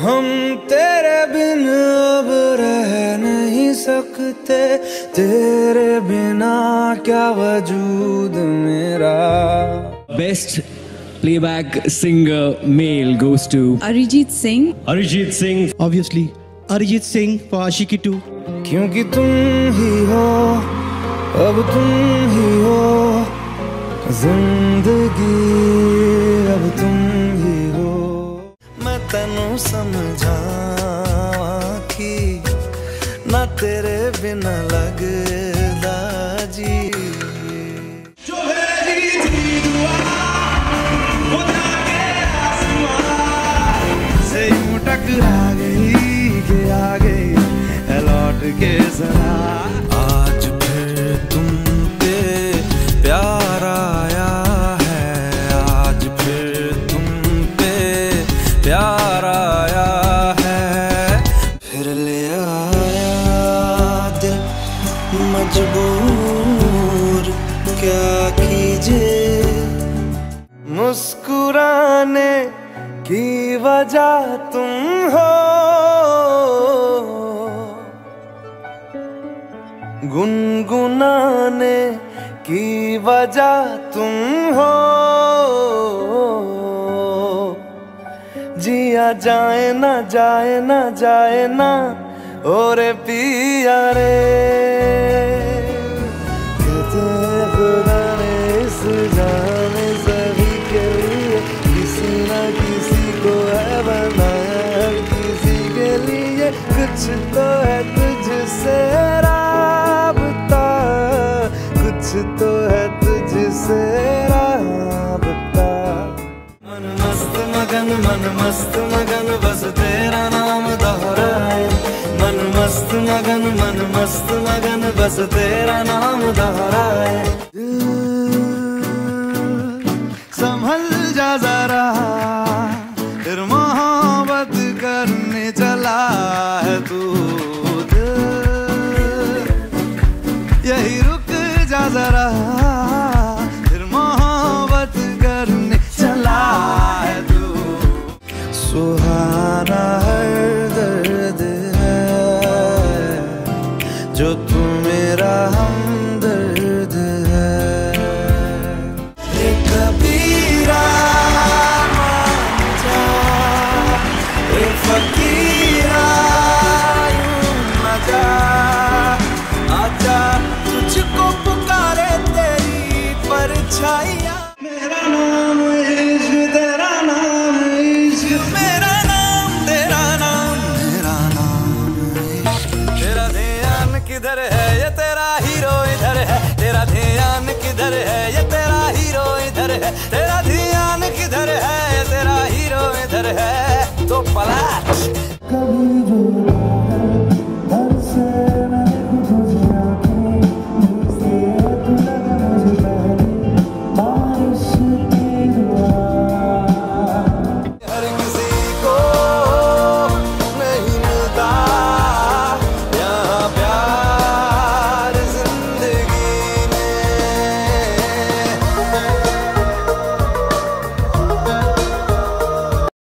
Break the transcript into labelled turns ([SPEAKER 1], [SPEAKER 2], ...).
[SPEAKER 1] हम तेरे बिन अब रह नहीं सकते। तेरे बिना क्या वजूद मेरा?
[SPEAKER 2] Best playback singer male goes to
[SPEAKER 3] Arijit Singh.
[SPEAKER 4] Arijit Singh.
[SPEAKER 5] Obviously Arijit Singh फाशी की टू
[SPEAKER 1] क्योंकि तुम ही हो अब तुम ही हो ज़िंदगी। ना तेरे बिना लगदा जी। मजबूर, क्या कीजिए? मुस्कुराने की वजह तुम हो। गुनगुनाने की वजह तुम हो। जिया जाए ना जाए ना जाए ना, ओरे पिया रे। कुछ तो है तुझसे राबता। कुछ तो है तुझसे राबता। मन मस्त मगन, मन मस्त मगन, बस तेरा नाम दोहराए मन मस्त मगन, मन मस्त मगन, बस तेरा नाम दोहराए ये